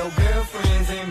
your girlfriends and